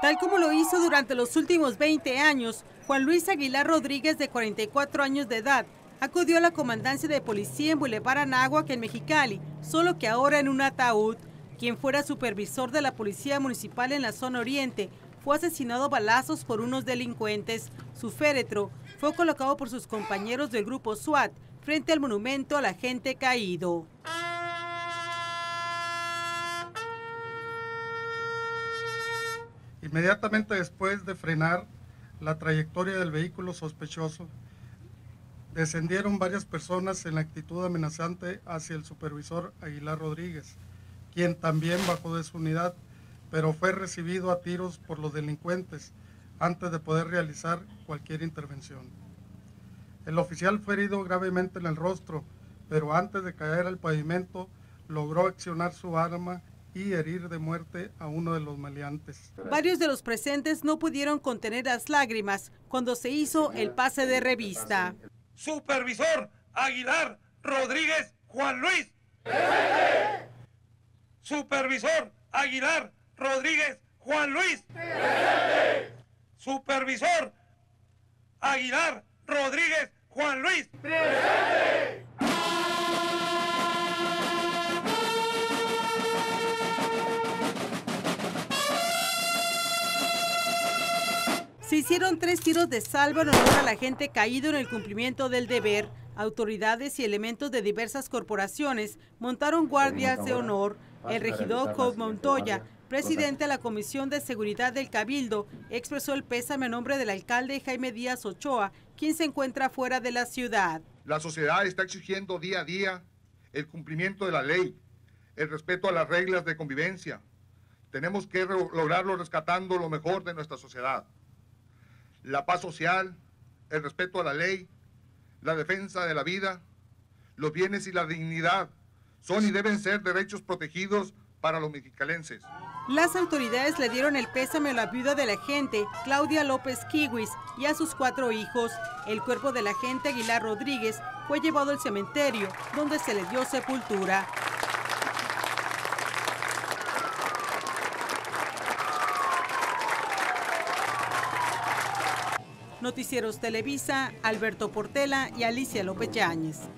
Tal como lo hizo durante los últimos 20 años, Juan Luis Aguilar Rodríguez, de 44 años de edad, acudió a la comandancia de policía en Boulevard Anáhuac en Mexicali, solo que ahora en un ataúd. Quien fuera supervisor de la policía municipal en la zona oriente fue asesinado a balazos por unos delincuentes. Su féretro fue colocado por sus compañeros del grupo SWAT frente al monumento a la gente caído. Inmediatamente después de frenar la trayectoria del vehículo sospechoso, descendieron varias personas en la actitud amenazante hacia el supervisor Aguilar Rodríguez, quien también bajó de su unidad, pero fue recibido a tiros por los delincuentes antes de poder realizar cualquier intervención. El oficial fue herido gravemente en el rostro, pero antes de caer al pavimento logró accionar su arma y herir de muerte a uno de los maleantes. Varios de los presentes no pudieron contener las lágrimas cuando se hizo el pase de revista. Supervisor Aguilar Rodríguez Juan Luis. Supervisor Aguilar Rodríguez Juan Luis. Supervisor Aguilar Rodríguez Juan Luis. Se hicieron tres tiros de salvo en honor a la gente caído en el cumplimiento del deber. Autoridades y elementos de diversas corporaciones montaron guardias de honor. El regidor Cobb Montoya, presidente de la Comisión de Seguridad del Cabildo, expresó el pésame a nombre del alcalde Jaime Díaz Ochoa, quien se encuentra fuera de la ciudad. La sociedad está exigiendo día a día el cumplimiento de la ley, el respeto a las reglas de convivencia. Tenemos que lograrlo rescatando lo mejor de nuestra sociedad la paz social, el respeto a la ley, la defensa de la vida, los bienes y la dignidad son y deben ser derechos protegidos para los mexicalenses. Las autoridades le dieron el pésame a la viuda de la gente, Claudia López Kiwis, y a sus cuatro hijos. El cuerpo de la gente Aguilar Rodríguez fue llevado al cementerio, donde se le dio sepultura. Noticieros Televisa, Alberto Portela y Alicia López Yáñez.